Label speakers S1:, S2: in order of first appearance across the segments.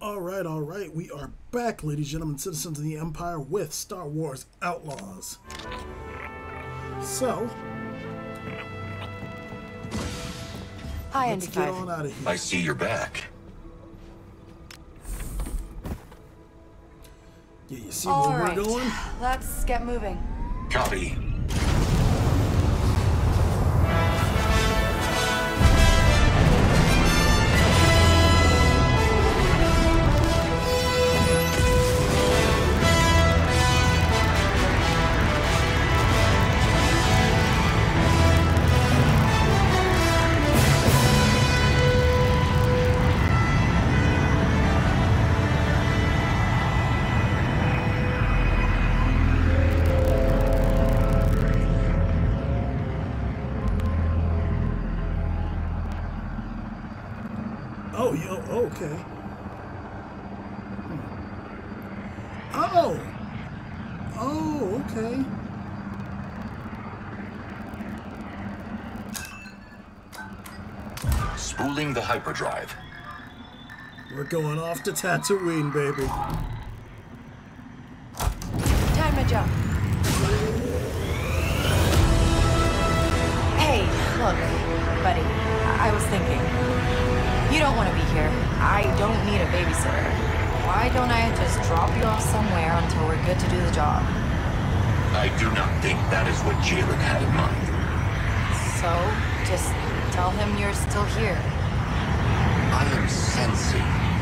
S1: All right, all right. We are back, ladies and gentlemen, citizens of the Empire, with Star Wars Outlaws. So,
S2: Hi,
S1: let's
S2: Andy
S1: get
S2: Five.
S1: on out of here.
S3: I see you're back.
S1: Yeah, you see
S2: All
S1: where
S2: right,
S1: we're going?
S2: let's get moving.
S3: Copy. Hyperdrive.
S1: We're going off to Tatooine, baby.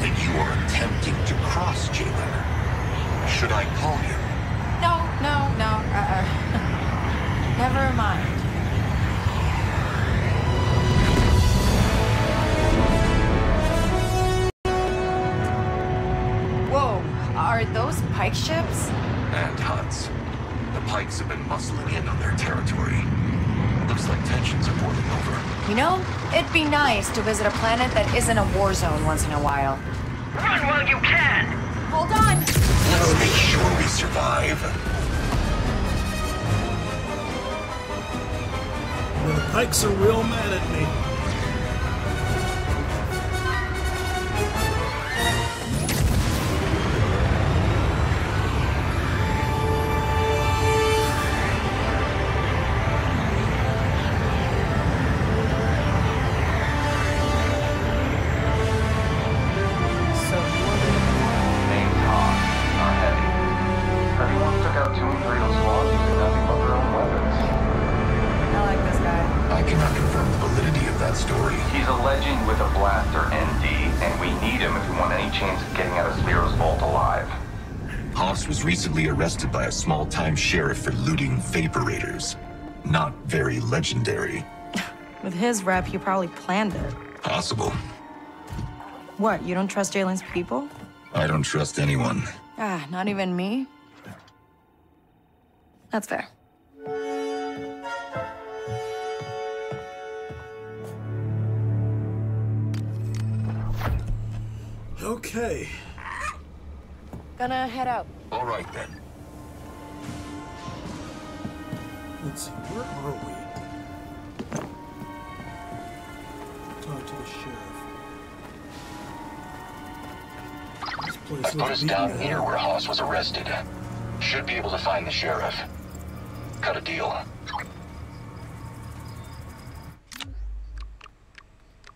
S3: That you are attempting to cross Jaylen. Should I call him?
S2: No, no, no. Uh-uh. Never mind. Whoa, are those Pyke ships?
S3: And Hutts. The Pykes have been muscling in on their territory. Looks like tensions are boiling over.
S2: You know, it'd be nice to visit a planet that isn't a war zone once in a while.
S4: Run while you can!
S2: Hold on!
S3: Let's make sure we survive.
S1: The Pykes are real mad at me.
S3: By a small-time sheriff for looting vaporators. Not very legendary.
S2: With his rep, he probably planned it.
S3: Possible.
S2: What, you don't trust Jaylen's people?
S3: I don't trust anyone.
S2: Ah, not even me? That's fair.
S1: Okay.
S2: Gonna head out.
S3: All right then.
S1: Let's see, where are we? Talk to the sheriff. This place
S3: Put us down near where Haas was arrested. Should be able to find the sheriff. Cut a deal.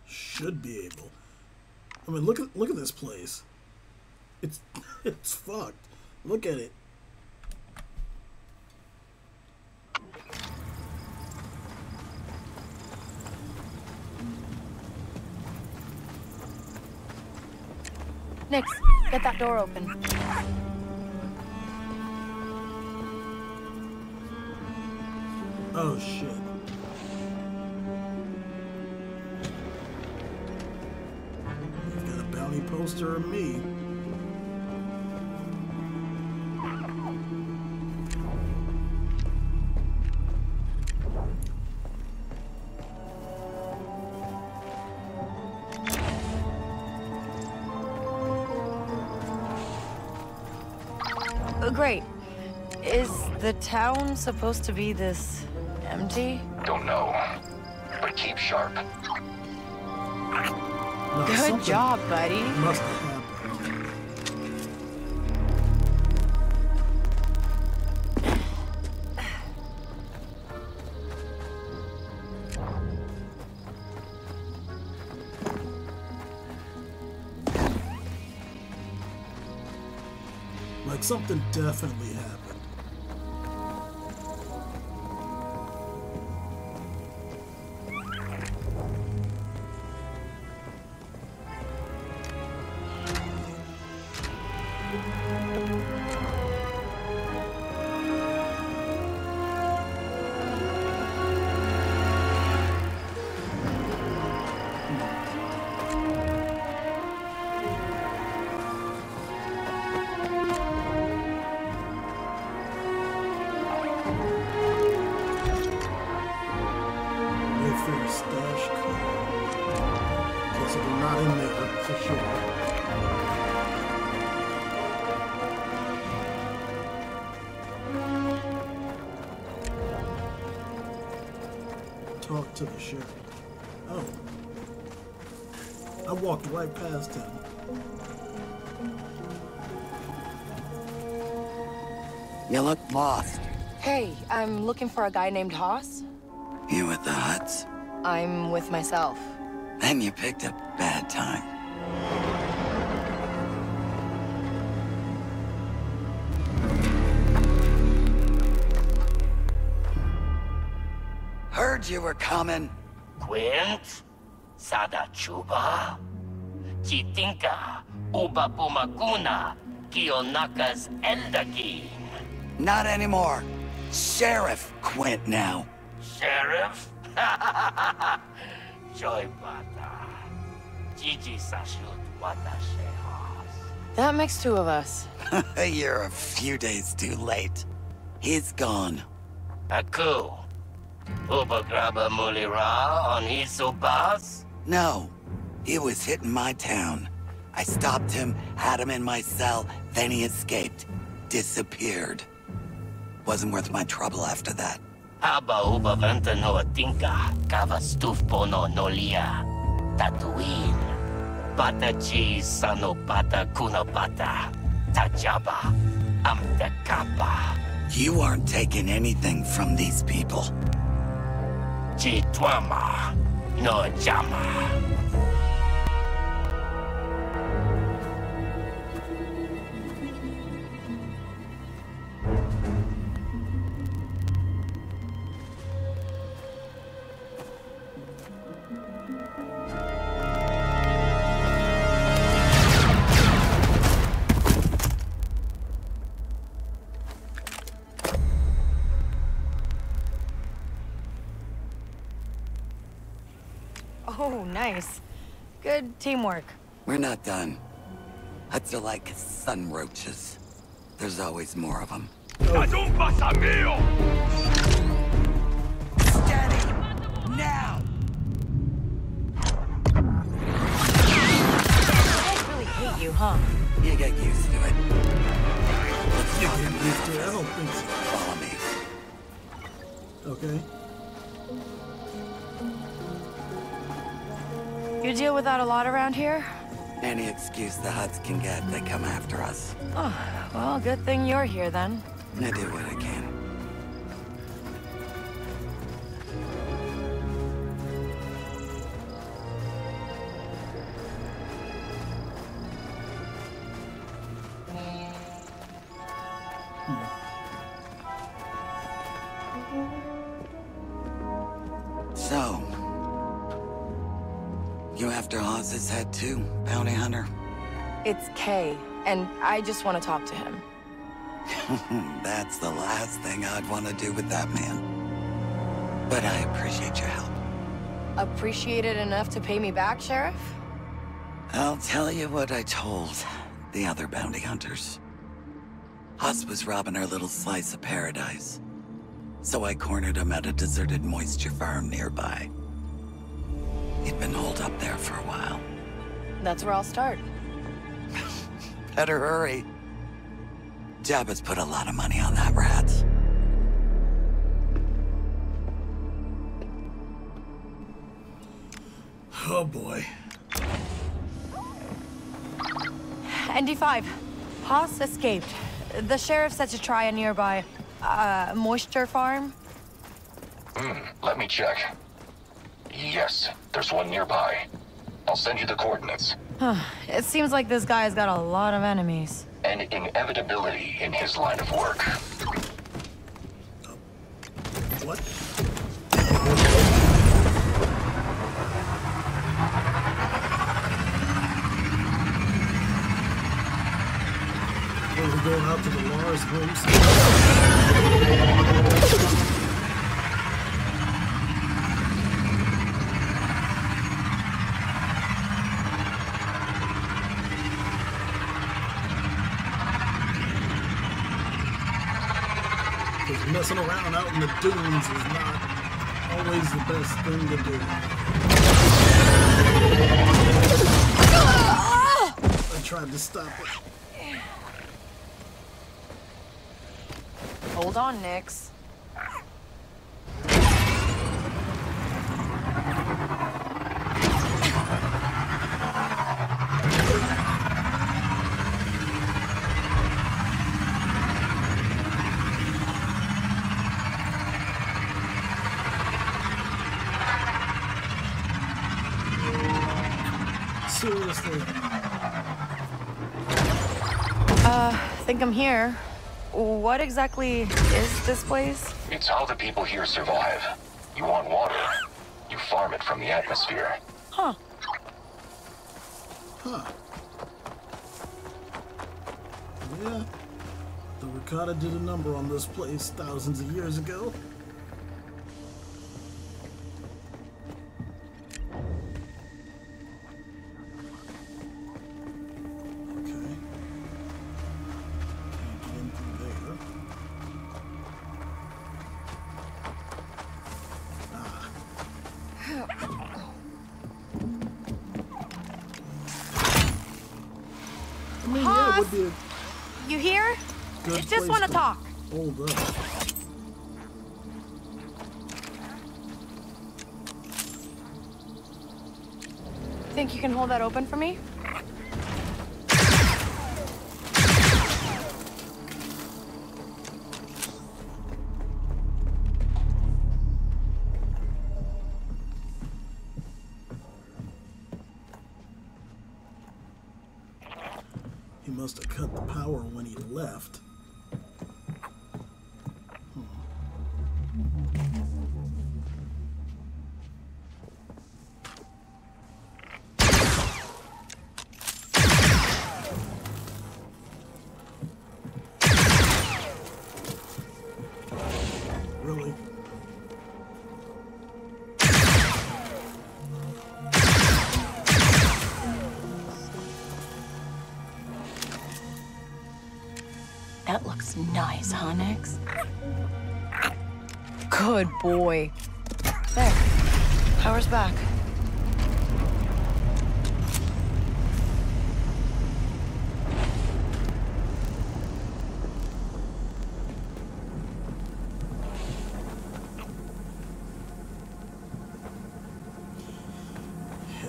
S1: Should be able. I mean, look at look at this place. It's it's fucked. Look at it.
S2: Get that door open.
S1: Oh shit. You've got a bounty poster of me.
S2: town supposed to be this empty?
S3: Don't know, but keep sharp.
S2: Good job, buddy.
S1: Must. Like something definitely happened.
S2: Looking for a guy named Haas.
S5: You with the Hutts?
S2: I'm with myself.
S5: Then you picked a bad time. Heard you were coming.
S6: Quint, Sada Chuba, Chitinka, Uba Pumakuna, Kiyonaka's Eldaki.
S5: Not anymore. Sheriff Quint now.
S6: Sheriff? Joy Bata. Gigi Sashut Watashehas.
S2: That makes two of us.
S5: You're a few days too late. He's gone.
S6: Aku. Uba Graba Mulira on his subas?
S5: No, he was hitting my town. I stopped him, had him in my cell, then he escaped. Disappeared. Wasn't worth my trouble after that.
S6: Haba Uba Venta no Atinka, Kava Stufpo no Nolia. Tatooine. Bata Chi Sano Tajaba.
S5: You aren't taking anything from these people.
S6: Chitwama. No Jama.
S2: Teamwork.
S5: We're not done. Hutts are like sun roaches. There's always more of them. Steady! Now!
S2: I really hate you, huh?
S5: You get used to it. Let's
S1: You get used to it? I don't think so.
S5: Follow me.
S1: Okay.
S2: You deal with that a lot around here?
S5: Any excuse the Hutts can get, they come after us.
S2: Oh, well, good thing you're here then.
S5: I do what I can.
S2: It's Kay, and I just want to talk to him.
S5: That's the last thing I'd want to do with that man. But I appreciate your help.
S2: Appreciate it enough to pay me back, Sheriff?
S5: I'll tell you what I told the other bounty hunters. Huss was robbing our little slice of paradise. So I cornered him at a deserted moisture farm nearby. He'd been holed up there for a while.
S2: That's where I'll start.
S5: Better hurry. Jabba's put a lot of money on that rat.
S1: Oh boy.
S2: ND5. Haas escaped. The sheriff said to try a nearby, uh, moisture farm.
S3: Let me check. Yes, there's one nearby. I'll send you the coordinates.
S2: It seems like this guy's got a lot of enemies.
S3: an inevitability in his line of work.
S1: What? We're going out to the Lars homestead? Messing around out in the dunes is not always the best thing to do. I tried to stop it.
S2: Hold on, Nix. Here. What exactly is this place?
S3: It's how the people here survive. You want water, you farm it from the atmosphere.
S2: Huh.
S1: Huh. Yeah. The Rakata did a number on this place thousands of years ago. Mean, yeah, it would be a
S2: You here?
S1: good
S2: Just want to talk.
S1: Hold up.
S2: Think you can hold that open for me? Good boy. There. Power's back.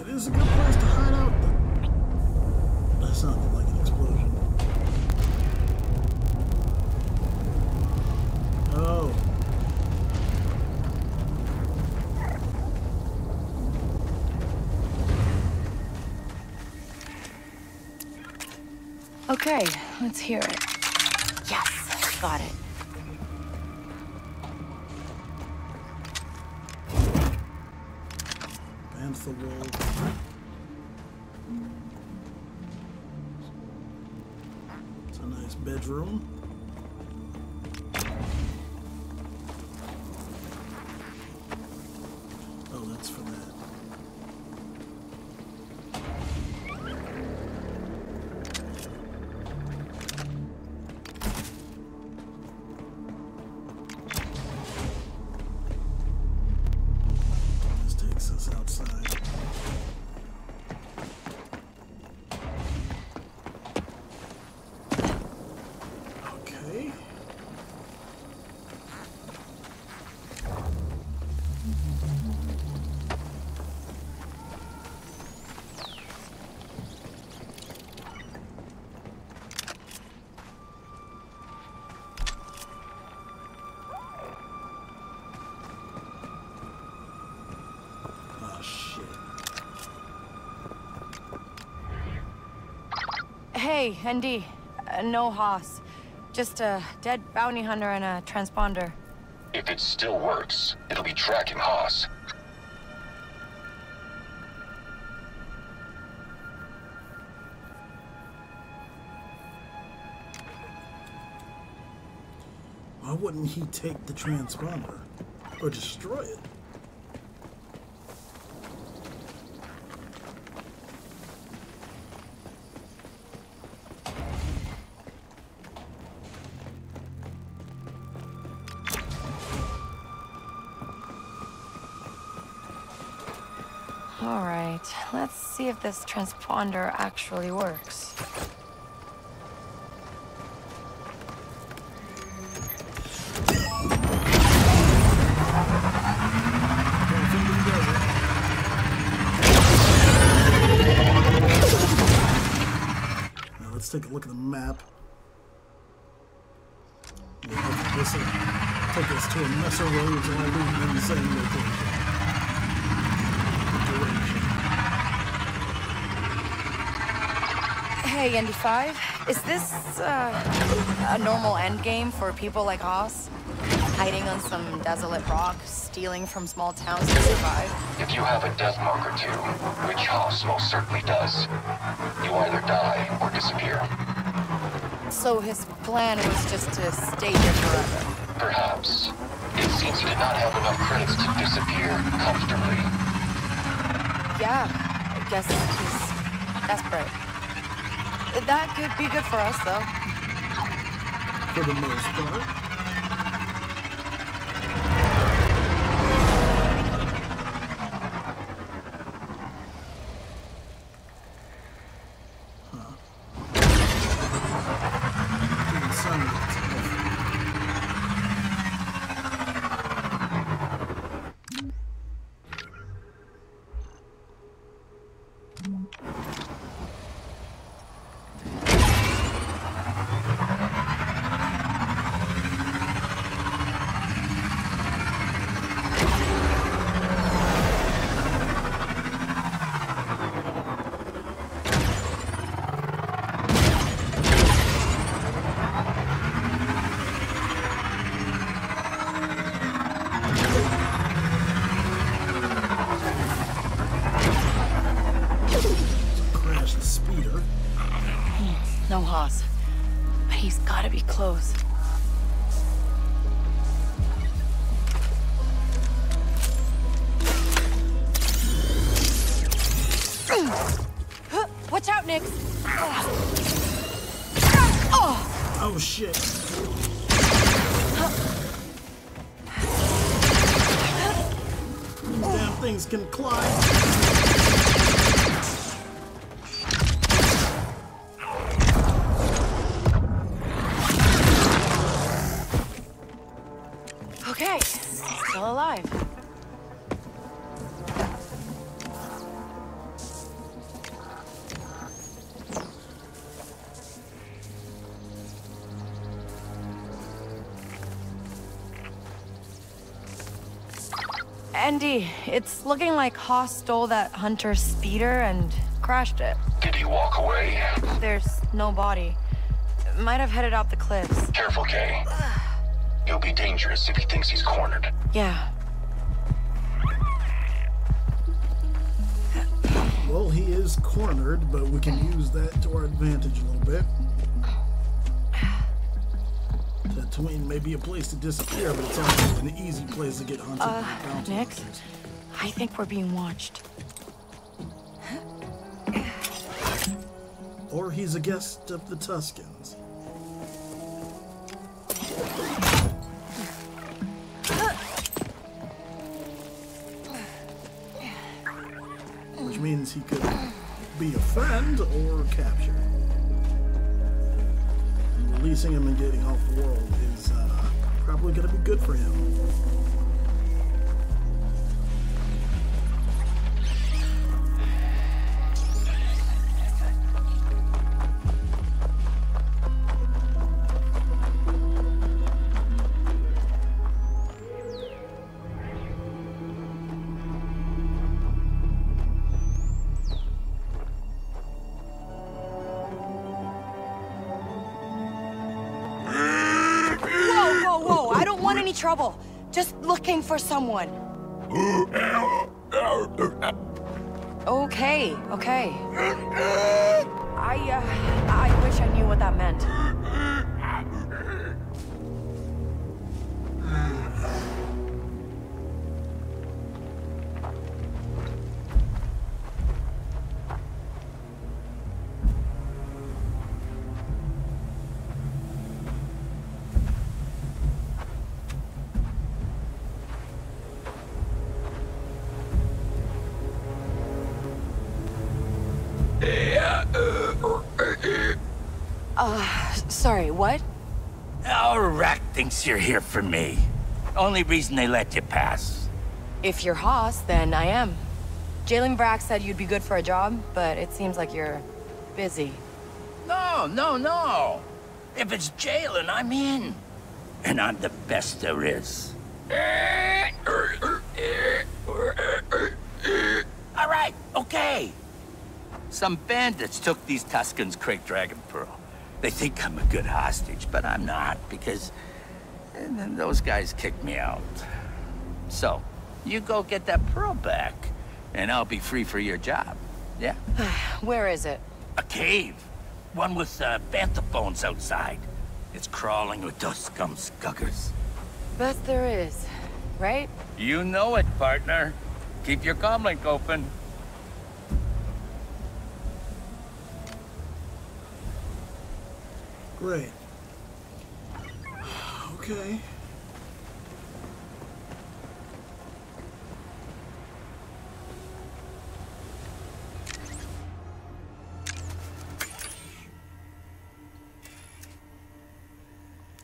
S1: It is a good place to hide out. but That sounded like an explosion. Oh.
S2: Okay, let's hear it. Yes, got it. Hey, ND. Uh, no Haas. Just a dead bounty hunter and a transponder.
S3: If it still works, it'll be tracking Haas.
S1: Why wouldn't he take the transponder? Or destroy it?
S2: This transponder actually works.
S1: Now let's take a look at the map. This take us to a Messer Roads all leading in the same location.
S2: Hey, ND-5, is this uh, a normal end game for people like Haas? Hiding on some desolate rock, stealing from small towns to survive?
S3: If you have a death mark or two, which Haas most certainly does, you either die or disappear.
S2: So his plan was just to stay here forever.
S3: Perhaps. It seems he did not have enough credits to disappear comfortably.
S2: Yeah, I guess he's desperate. That could be good for us, though.
S1: For the most part. Can climb.
S2: It's looking like Haas stole that hunter speeder and crashed it.
S3: Did he walk away?
S2: There's no body. Might have headed out the cliffs.
S3: Careful, Kay. He'll be dangerous if he thinks he's cornered.
S2: Yeah.
S1: Well, he is cornered, but we can use that to our advantage a little bit. Tatooine may be a place to disappear, but it's also an easy place to get hunted
S2: Uh,
S1: by bounty
S2: Nix,
S1: hunters.
S2: I think we're being watched.
S1: Or he's a guest of the Tuskens. Which means he could be a friend or captured. Releasing him and getting off the world is uh, probably going to be good for him.
S2: For someone. What?
S7: Our rack thinks you're here for me. Only reason they let you pass.
S2: If you're Haas, then I am. Jaylen Vrax said you'd be good for a job, but it seems like you're busy.
S7: No, no, no. If it's Jaylen, I'm in. And I'm the best there is. All right, okay. Some bandits took these Tuskens Krayt Dragon Pearl. They think I'm a good hostage, but I'm not, because and then those guys kicked me out. So, you go get that pearl back, and I'll be free for your job. Yeah?
S2: Where is it?
S7: A cave. One with uh, bones outside. It's crawling with those scum scuggers.
S2: Bet there is, right?
S7: You know it, partner. Keep your comlink open.
S1: Great. Okay.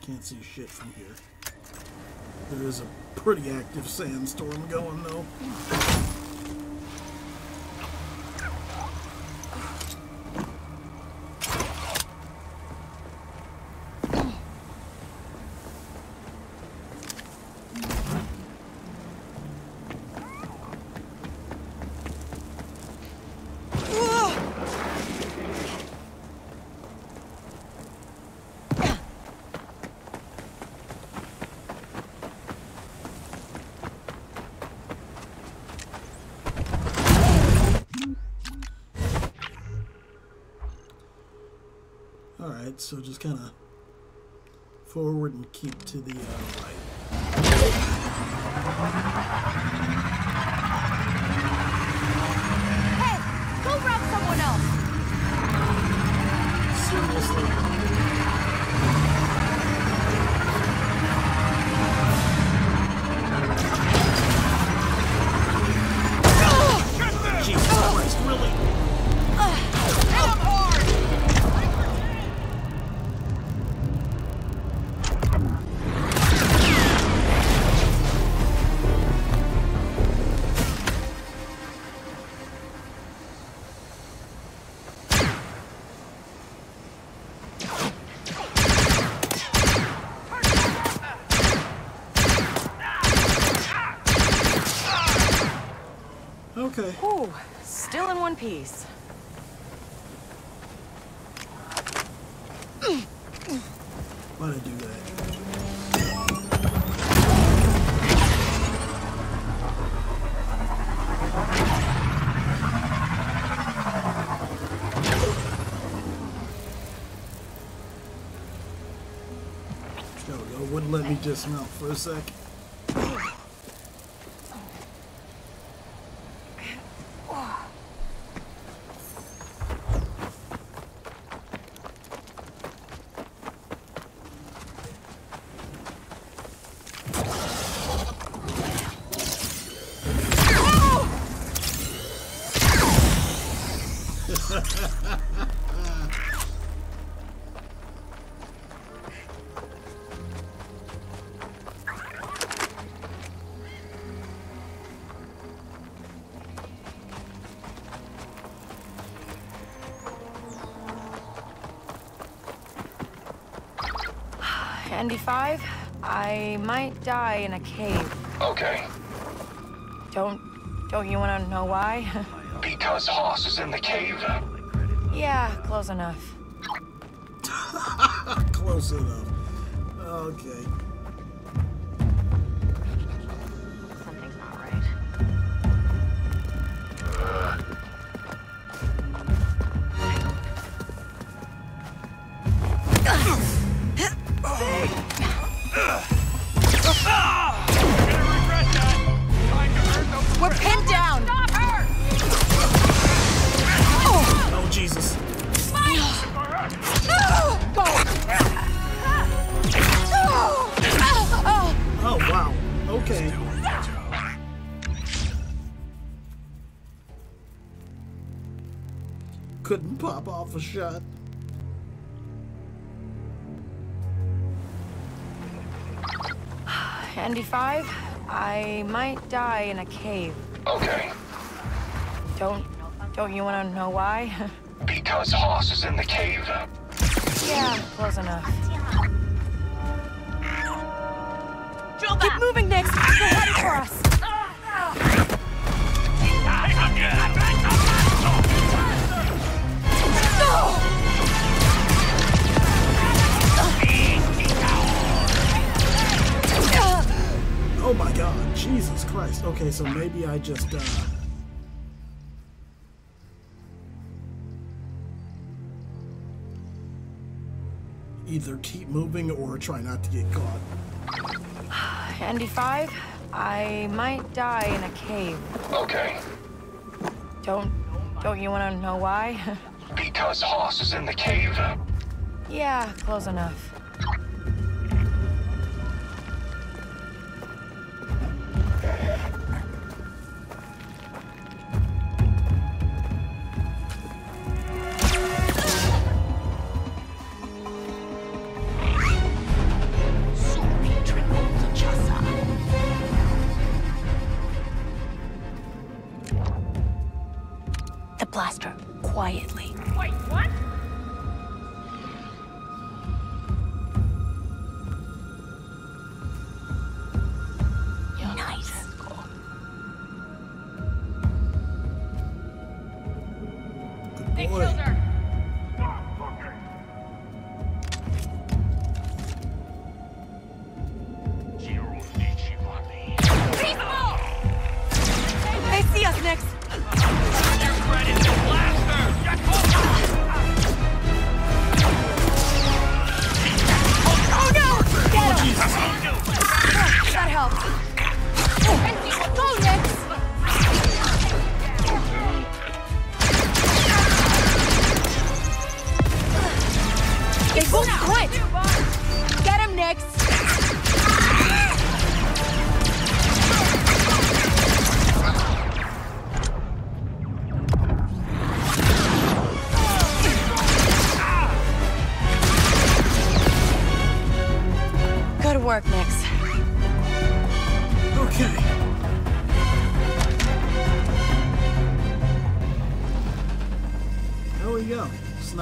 S1: Can't see shit from here. There is a pretty active sandstorm going though. So just kind of forward and keep to the uh, right.
S2: Piece.
S1: Why'd I do that? There we. Wouldn't let me dismount for a sec.
S2: I might die in a cave.
S3: Okay.
S2: Don't, don't you want to know why?
S3: Because Hoss is in the cave.
S2: yeah, close enough.
S1: Close enough. Okay. Couldn't pop off a shot.
S2: ND-5, I might die in a cave.
S3: Okay.
S2: Don't don't you want to know why?
S3: Because Hoss is in the cave.
S2: yeah, close enough. Keep moving, Nix. They're headed for us.
S1: Oh my god, Jesus Christ. Okay, so maybe I just, uh... Either keep moving or try not to get caught.
S2: ND-5, I might die in a cave.
S3: Okay.
S2: Don't don't you want to know why?
S3: Because Hoss is in the cave.
S2: yeah, close enough.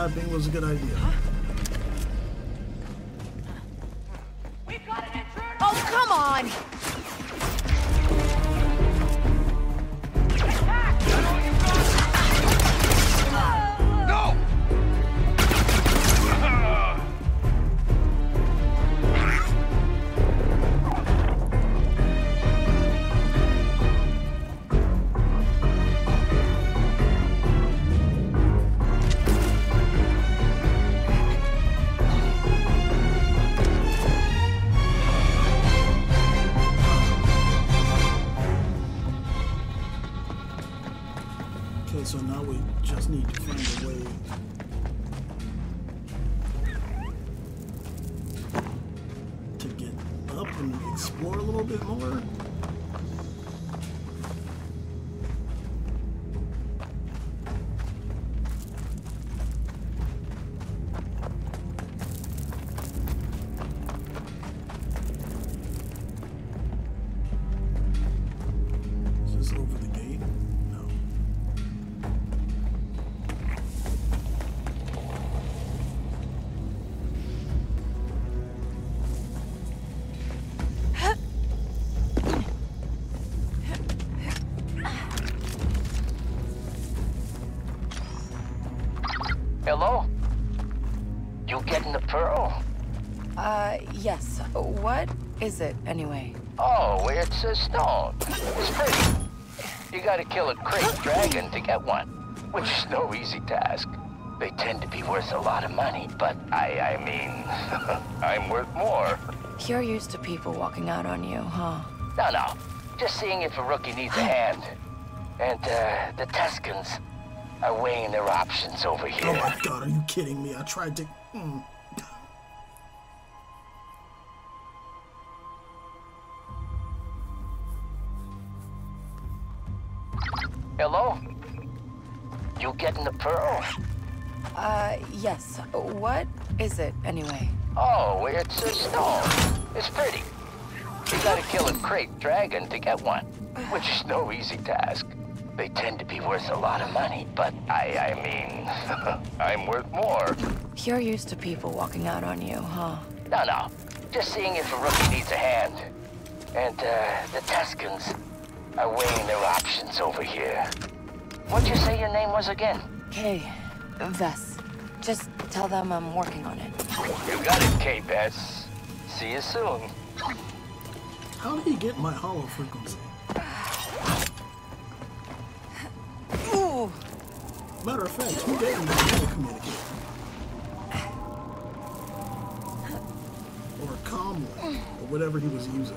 S1: Sniping was a good idea. Is
S2: it, anyway?
S7: Oh, it's a stone. It's pretty. You gotta kill a Krayt dragon to get one, which is no easy task. They tend to be worth a lot of money, but I, I mean, I'm worth more.
S2: You're used to people walking out on you, huh?
S7: No, no, just seeing if a rookie needs a hand. And, uh, the Tuskens are weighing their options over here.
S1: Oh my god, are you kidding me? I tried to. Mm.
S2: Uh, yes. What is it, anyway?
S7: Oh, it's a stone. It's pretty. You gotta kill a Krayt dragon to get one, which is no easy task. They tend to be worth a lot of money, but I, I mean, I'm worth more.
S2: You're used to people walking out on you, huh?
S7: No, no. Just seeing if a rookie needs a hand. And, uh, the Tuskens are weighing their options over here. What'd you say your name was again?
S2: Okay, Vess. Just tell them I'm working on it.
S7: You got it, K-Bess. See you soon.
S1: How did he get my holo frequency?
S2: Ooh!
S1: Matter of fact, who gave me the holo communicator? Or Comlink, or whatever he was using.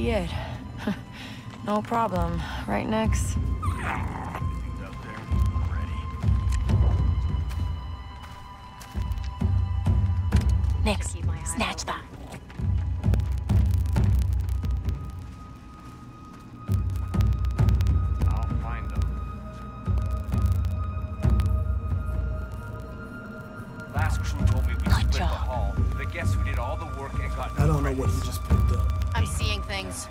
S2: Be it. no problem. Right next.
S8: Nix, snatch that.
S9: I'll find them. Last crew told me we
S8: Good
S9: split the
S8: job.
S9: hall, but guess who did all the work and got
S1: I don't know what he just picked up.
S8: I'm seeing things.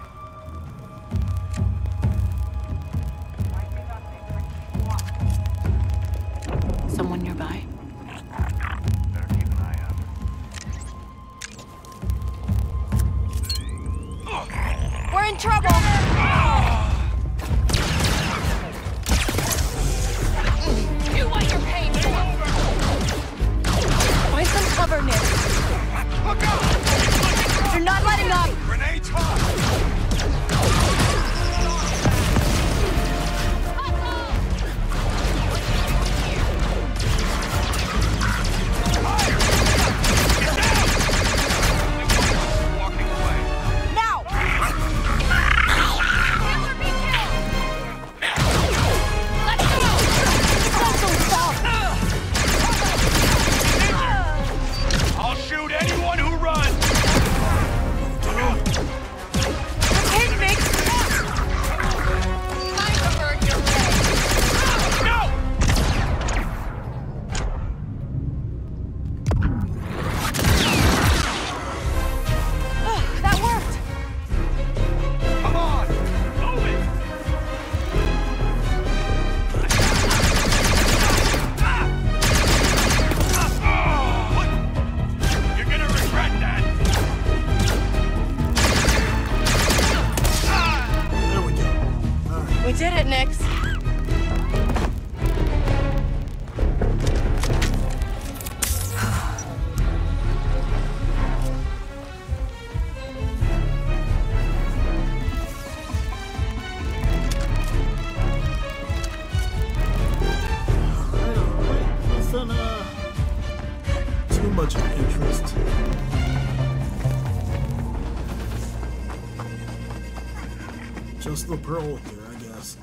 S1: Pearl here, I guess.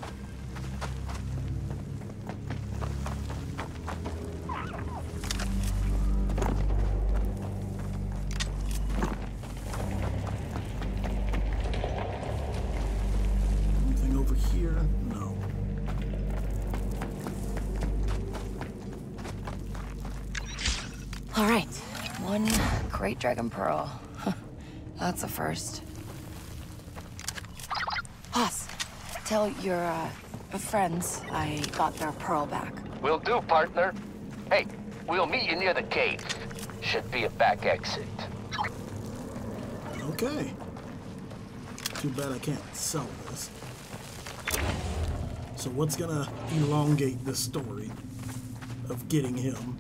S1: Anything over here? No.
S2: All right. One Krayt dragon pearl. That's a first. Tell your uh, friends I got their pearl back.
S7: Will do, partner. Hey, we'll meet you near the cave. Should be a back exit.
S1: Okay. Too bad I can't sell this. So what's gonna elongate this story of getting him?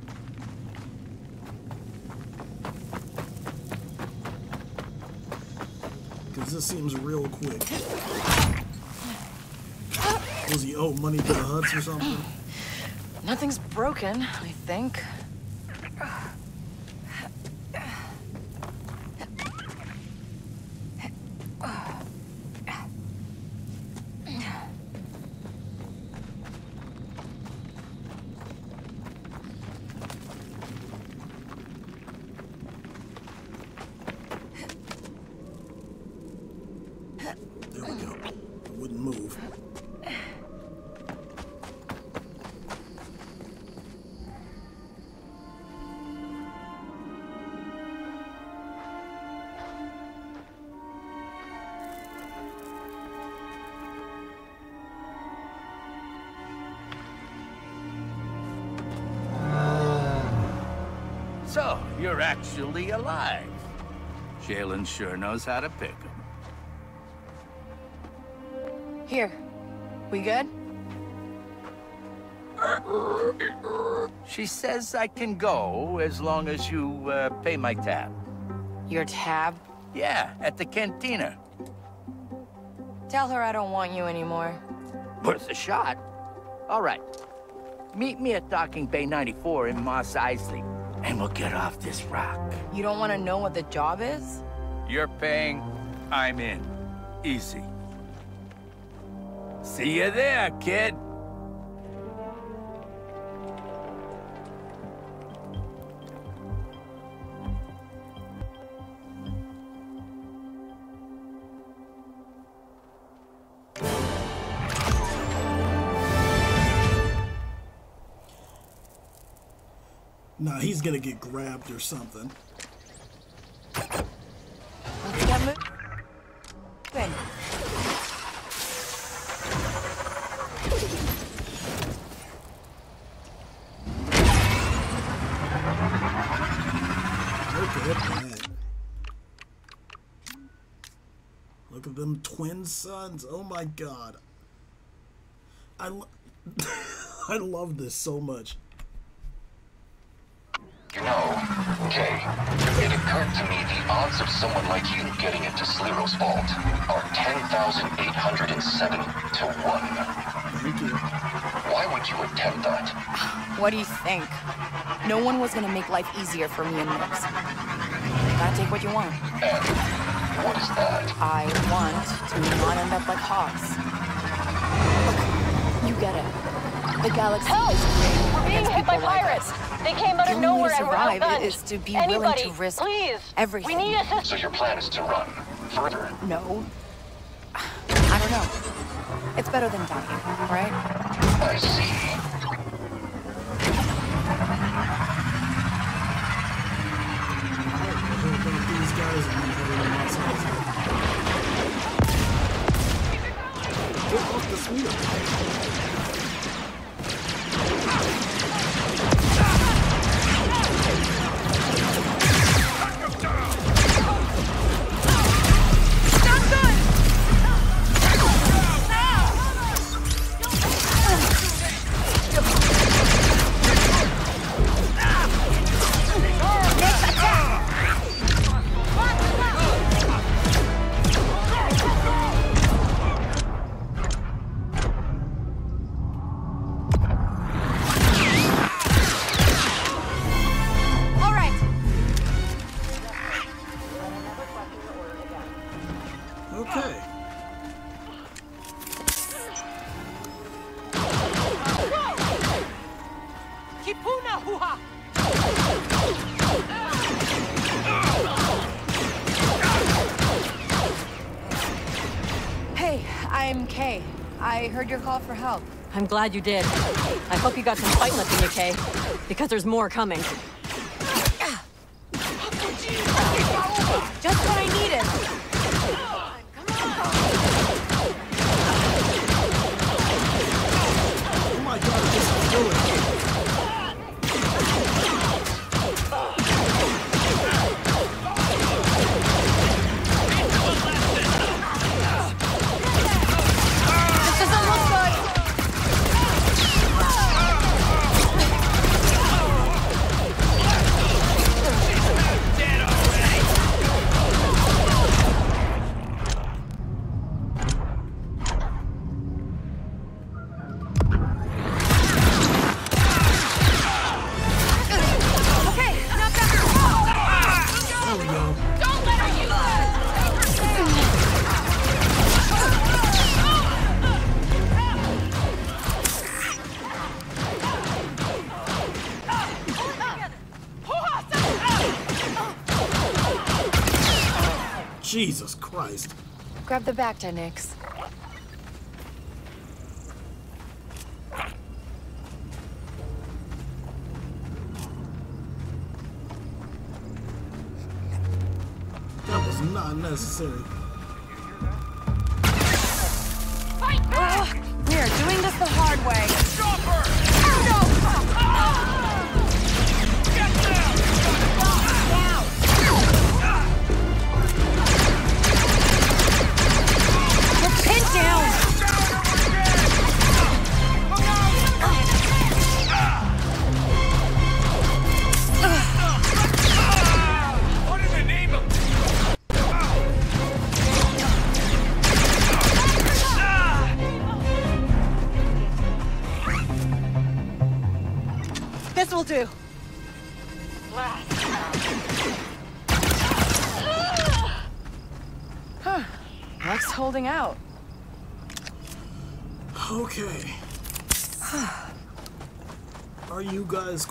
S1: Because this seems real quick. Was he owe money to the Hutts or something?
S2: Nothing's broken, I think.
S7: So, you're actually alive. Jaylen sure knows how to pick 'em.
S2: Here. We good?
S7: She says I can go as long as you uh, pay my tab.
S2: Your tab?
S7: Yeah, at the cantina.
S2: Tell her I don't want you anymore.
S7: Worth a shot. All right. Meet me at Docking Bay 94 in Mos Eisley, and we'll get off this rock.
S2: You don't want to know what the job is?
S7: You're paying, I'm in. Easy. See you there, kid.
S1: He's gonna get grabbed or something. Look at them twin sons. Oh my god. I, lo- I love this so much.
S3: You know, Kay, it occurred to me the odds of someone like you getting into Sliro's vault are 10,807 to 1.
S1: Thank.
S3: Why would you attempt that?
S2: What do you think? No one was gonna make life easier for me and Nix. Gotta take what you want.
S3: And what is that?
S2: I want to not end up like Hawks. Look, you get it. The galaxy
S10: Help!
S2: is created
S10: We're being hit by
S2: people like
S10: pirates.
S2: us.
S10: They came out
S2: The
S10: of
S2: only way
S10: nowhere
S2: to
S10: and we're
S2: survive
S10: outgunned.
S2: is to be
S10: Anybody,
S2: willing to risk
S10: please.
S2: everything.
S10: We need assistance.
S3: So your plan is to run further?
S2: No. I don't know. It's better than dying, right?
S3: I see.
S1: We're gonna beat these guys and then head into Los Angeles. Get off this wheel.
S2: I'm
S11: glad you did. I hope you got some fight left in you, Kay. Because there's more coming.
S1: Christ.
S2: Grab the Bacta, Nix.
S1: That was not necessary.
S2: Ugh, we are doing this the hard way.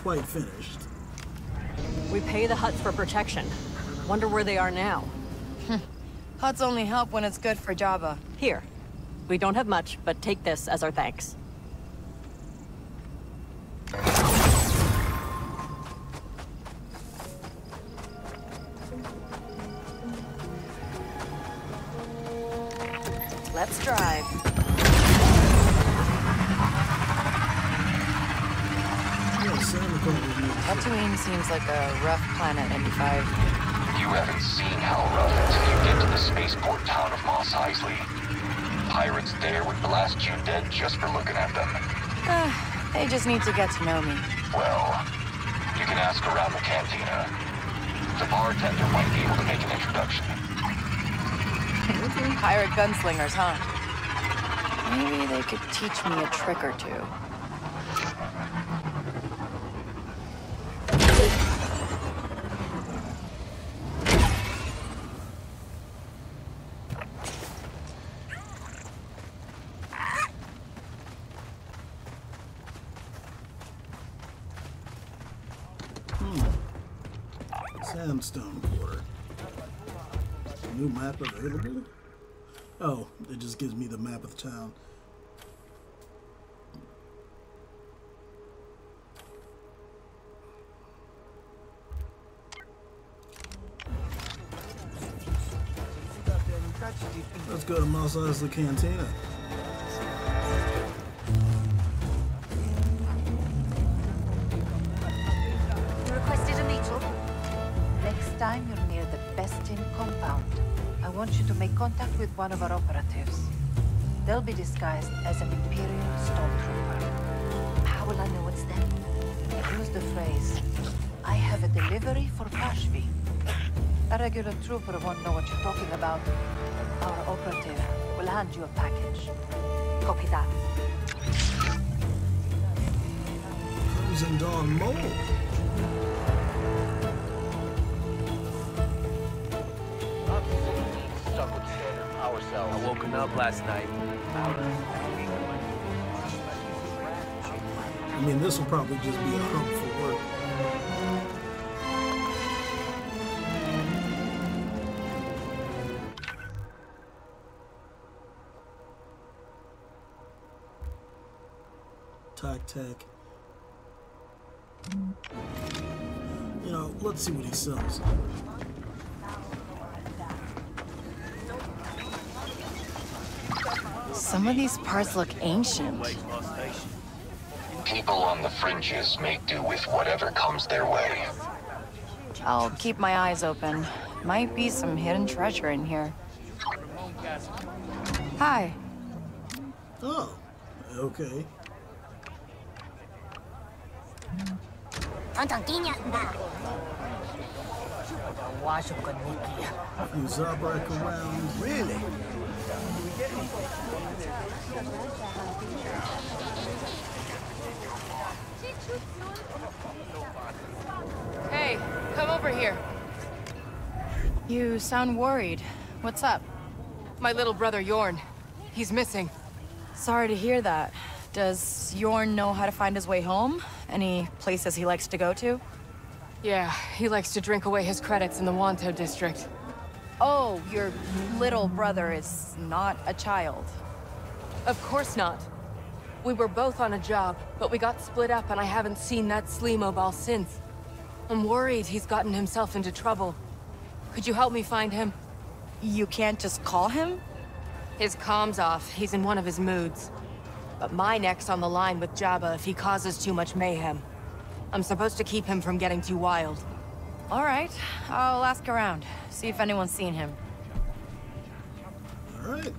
S1: Quite finished?
S11: We pay the Hutts for protection. Wonder where they are now.
S2: Hutts only help when it's good for Jabba.
S11: Here. We don't have much, but take this as our thanks.
S3: Spaceport town of Mos Eisley. Pirates there would blast you dead just for looking at them.
S2: Ah, they just need to get to know me.
S3: Well, you can ask around the cantina. The bartender might be able to make an introduction.
S2: Pirate gunslingers, huh? Maybe they could teach me a trick or two.
S1: Sandstone Quarter. New map available? Oh, it just gives me the map of the town. Let's go to Mos Eisley Cantina.
S12: With one of our operatives. They'll be disguised as an Imperial stormtrooper. How will I know it's them? Use the phrase, I have a delivery for Kashvi. A regular trooper won't know what you're talking about. Our operative will hand you a package. Copy that.
S1: Crimson Dawn Mole.
S7: Woken up last night.
S1: I mean, this will probably just be a hump for work. Tac tac. You know, let's see what he sells.
S2: Some of these parts look ancient.
S3: People on the fringes make do with whatever comes their way.
S2: I'll keep my eyes open. Might be some hidden treasure in here. Hi.
S1: Oh, okay. Few Zabrak around. Really?
S2: Hey, come over here. You sound worried. What's up?
S10: My little brother Yorn. He's missing.
S2: Sorry to hear that. Does Yorn know how to find his way home? Any places he likes to go to?
S10: Yeah, he likes to drink away his credits in the Wanto district.
S2: Oh, your little brother is not a child.
S10: Of course not. We were both on a job, but we got split up and I haven't seen that Slee ball since. I'm worried he's gotten himself into trouble. Could you help me find him?
S2: You can't just call him?
S10: His comms off. He's in one of his moods. But my neck's on the line with Jabba if he causes too much mayhem. I'm supposed to keep him from getting too wild.
S2: All right, I'll ask around. See if anyone's seen him.
S1: All right.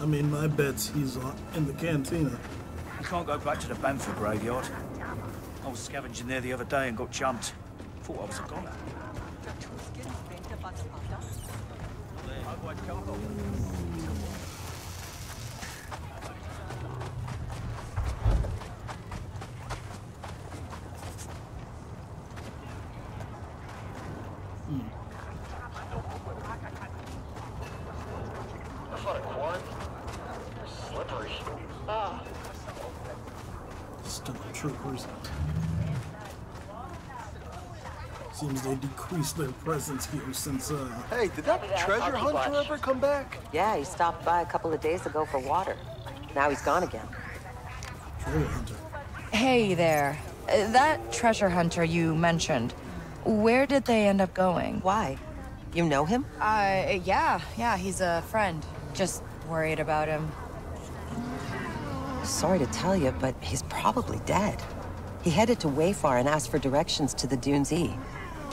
S1: I mean, my bet's he's uh, in the cantina.
S13: We can't go back to the Banford graveyard. I was scavenging there the other day and got jumped. Thought I was a goner.
S1: Stormtroopers. Seems they decreased their presence here since, uh...
S14: Hey, did that treasure hunter ever come back?
S15: Yeah, he stopped by a couple of days ago for water. Now he's gone again.
S1: Treasure hunter.
S2: Hey there. Uh, that treasure hunter you mentioned, where did they end up going?
S15: Why? You know him?
S2: Uh, yeah, yeah, he's a friend. Just worried about him.
S15: Sorry to tell you, but he's probably dead. He headed to Wayfar and asked for directions to the Dunes E.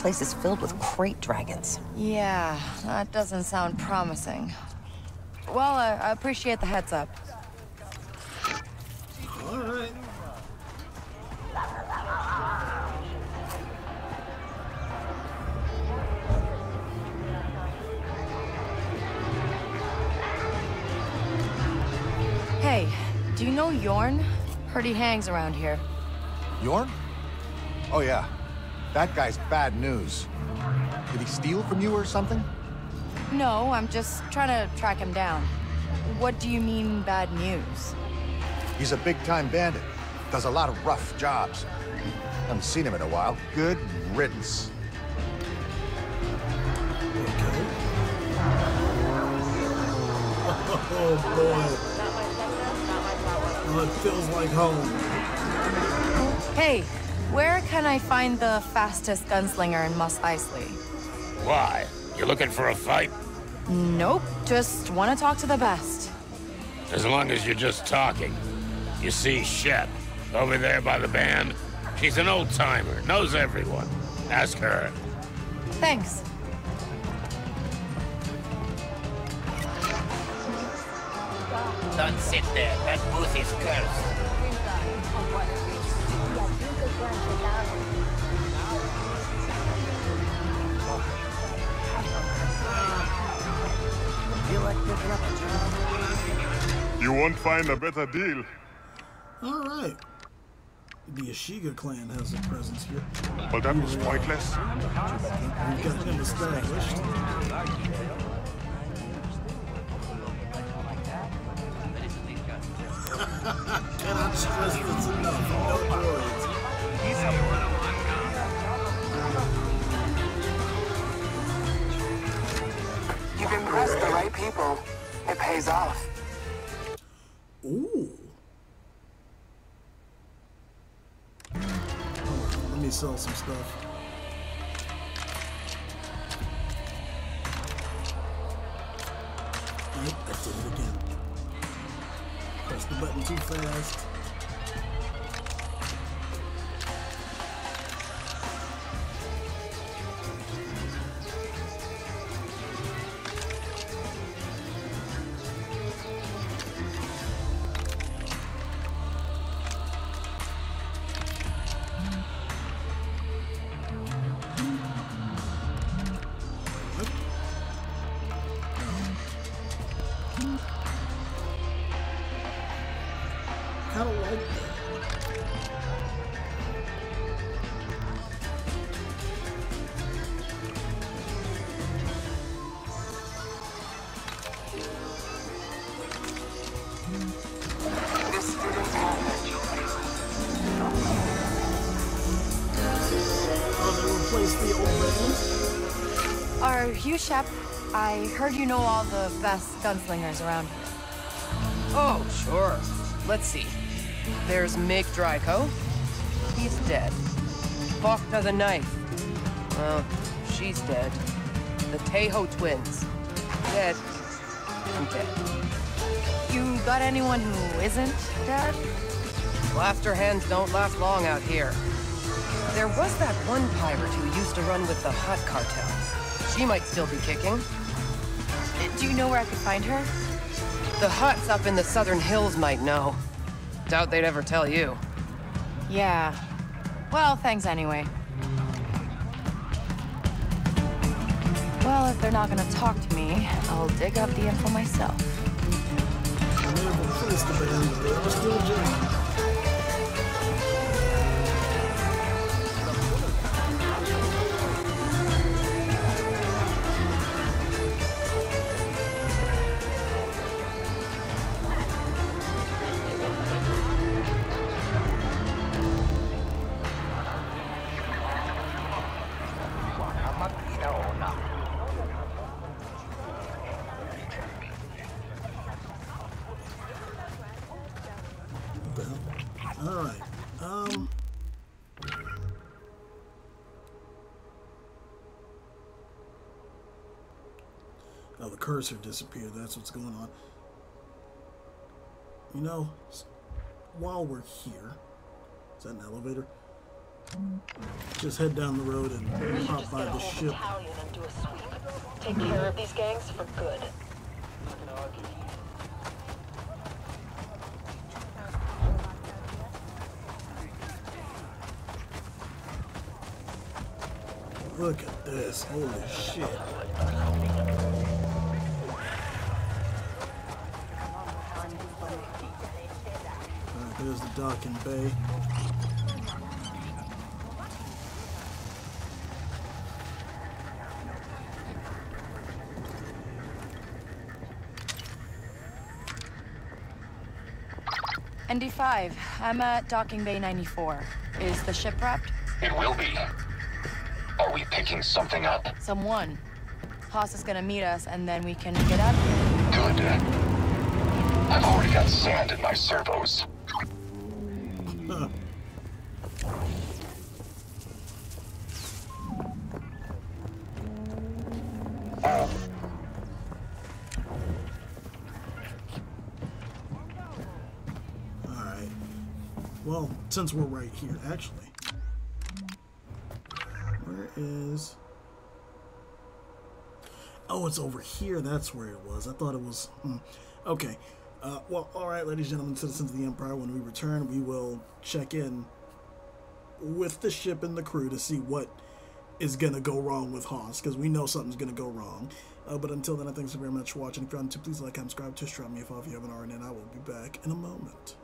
S15: Place is filled with Krayt dragons.
S2: Yeah, that doesn't sound promising. Well, uh, I appreciate the heads up.
S1: All right.
S2: Hey, do you know Yorn? Heard he hangs around here.
S16: Yorn? Oh yeah. That guy's bad news. Did he steal from you or something?
S2: No, I'm just trying to track him down. What do you mean, bad news?
S16: He's a big-time bandit. Does a lot of rough jobs. Haven't seen him in a while. Good riddance.
S1: Oh boy. It feels like home.
S2: Hey, where can I find the fastest gunslinger in Mos Eisley?
S17: Why? You looking for a fight?
S2: Nope, just want to talk to the best.
S17: As long as you're just talking. You see Shep, over there by the band? She's an old-timer, knows everyone. Ask her.
S2: Thanks.
S7: Don't sit there. That booth is cursed.
S18: You won't find a better deal.
S1: All right. The Ashiga clan has a presence here.
S18: Well, that was pointless.
S1: We've got him established. Cannot stress
S19: pays off.
S1: Ooh. Let me sell some stuff.
S2: You Shep? I heard you know all the best gunslingers around here.
S20: Oh, sure. Let's see. There's Mick Draco. He's dead. Bokta the Knife. Well, she's dead. The Tejo twins. Dead. I'm dead.
S2: You got anyone who isn't dead?
S20: Blaster hands don't last long out here. There was that one pirate who used to run with the Hutt Cartel. She might still be kicking.
S2: Do you know where I could find her?
S20: The Hutts up in the southern hills might know. Doubt they'd ever tell you.
S2: Yeah. Well, thanks anyway. Well, if they're not gonna talk to me, I'll dig up the info myself.
S1: Cursor disappeared. That's what's going on. You know, while we're here, is that an elevator? Just head down the road and pop by the ship.
S11: Take care of these gangs for good.
S1: Look at this. Holy shit. There's the dock and bay.
S2: ND-5, I'm at Docking Bay 94. Is the ship prepped?
S3: It will be. Are we picking something up?
S2: Someone. Haas is gonna meet us, and then we can get out of here.
S3: Good. I've already got sand in my servos.
S1: Since we're right here, actually. Where is... Oh, it's over here. That's where it was. I thought it was... hmm. Okay. Uh, well, alright, ladies and gentlemen, citizens of the Empire, when we return, we will check in with the ship and the crew to see what is going to go wrong with Haas, because we know something's going to go wrong. Uh, but until then, I thank you very much for watching. If you're on to, please like, comment, subscribe, just drop me a follow if you haven't already, and I will be back in a moment.